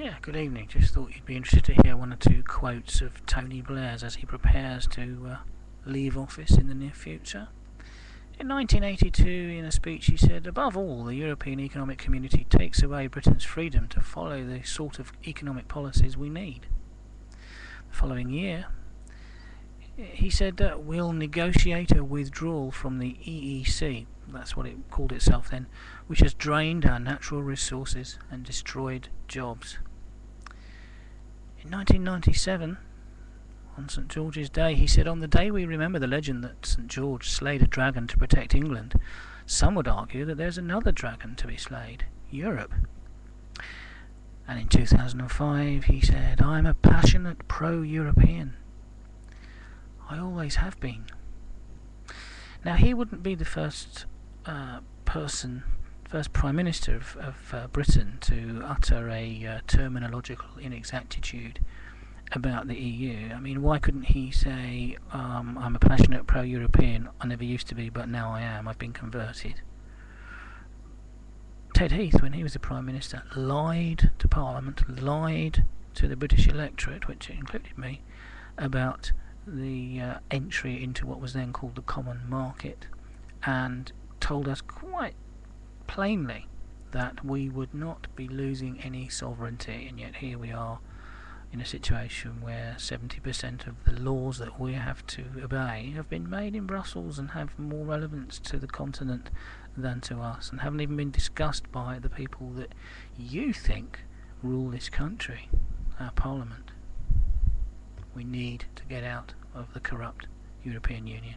Yeah, good evening. Just thought you'd be interested to hear one or two quotes of Tony Blair's as he prepares to uh, leave office in the near future. In 1982, in a speech, he said, Above all, the European Economic Community takes away Britain's freedom to follow the sort of economic policies we need. The following year, he said that we'll negotiate a withdrawal from the EEC, that's what it called itself then, which has drained our natural resources and destroyed jobs. In 1997, on St George's Day, he said, On the day we remember the legend that St George slayed a dragon to protect England, some would argue that there's another dragon to be slayed Europe. And in 2005, he said, I'm a passionate pro European. I always have been. Now, he wouldn't be the first uh, person, first Prime Minister of, of uh, Britain to utter a uh, terminological inexactitude about the EU. I mean, why couldn't he say, um, I'm a passionate pro European, I never used to be, but now I am, I've been converted? Ted Heath, when he was the Prime Minister, lied to Parliament, lied to the British electorate, which included me, about the uh, entry into what was then called the common market and told us quite plainly that we would not be losing any sovereignty and yet here we are in a situation where 70% of the laws that we have to obey have been made in Brussels and have more relevance to the continent than to us and haven't even been discussed by the people that you think rule this country, our parliament. We need to get out of the corrupt European Union.